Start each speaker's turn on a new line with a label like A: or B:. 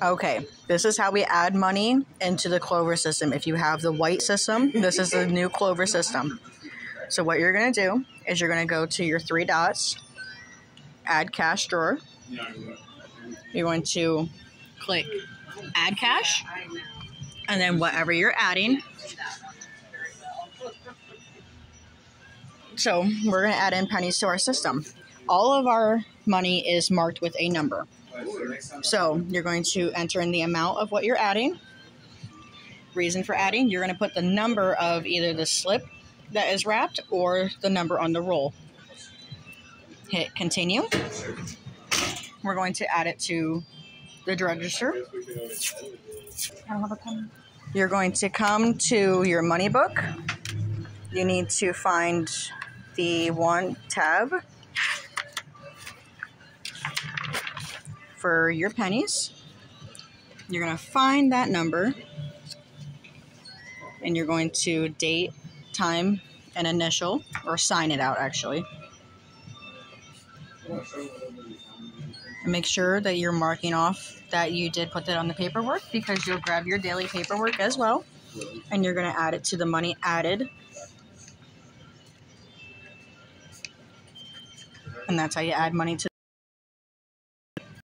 A: Okay, this is how we add money into the Clover system. If you have the white system, this is the new Clover system. So what you're going to do is you're going to go to your three dots, add cash drawer. You're going to click add cash, and then whatever you're adding. So we're going to add in pennies to our system. All of our money is marked with a number. So you're going to enter in the amount of what you're adding. Reason for adding, you're going to put the number of either the slip that is wrapped or the number on the roll. Hit continue. We're going to add it to the register. You're going to come to your money book. You need to find the one tab for your pennies. You're going to find that number and you're going to date, time, and initial, or sign it out actually. And make sure that you're marking off that you did put that on the paperwork because you'll grab your daily paperwork as well and you're going to add it to the money added. And that's how you add money to